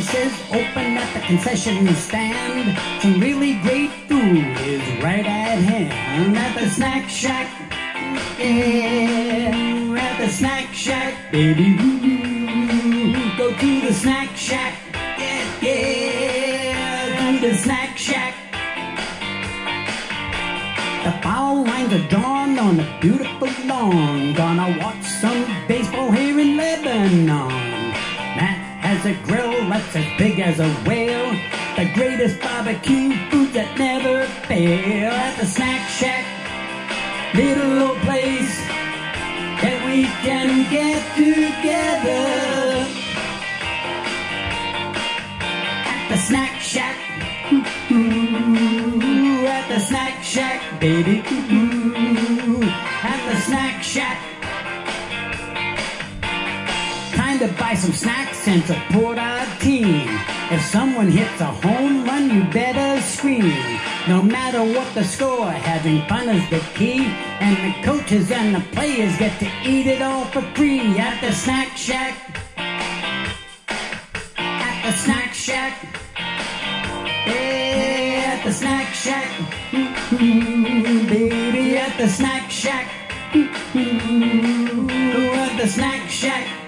is open at the concession stand. Some really great food is right at hand at the snack shack. Yeah, at the snack shack, baby. Go to the snack shack. Yeah, yeah, to the snack shack. The foul lines are drawn on a beautiful lawn. Gonna watch some has a grill that's as big as a whale. The greatest barbecue food that never fail at the snack shack. Little old place that we can get together. At the snack shack. Ooh, at the snack shack, baby. Ooh, at the snack shack. To buy some snacks and support our team. If someone hits a home run, you better scream. No matter what the score, having fun is the key. And the coaches and the players get to eat it all for free at the snack shack. At the snack shack. Yeah, at the snack shack. Ooh, baby, at the snack shack. Ooh, at the snack shack.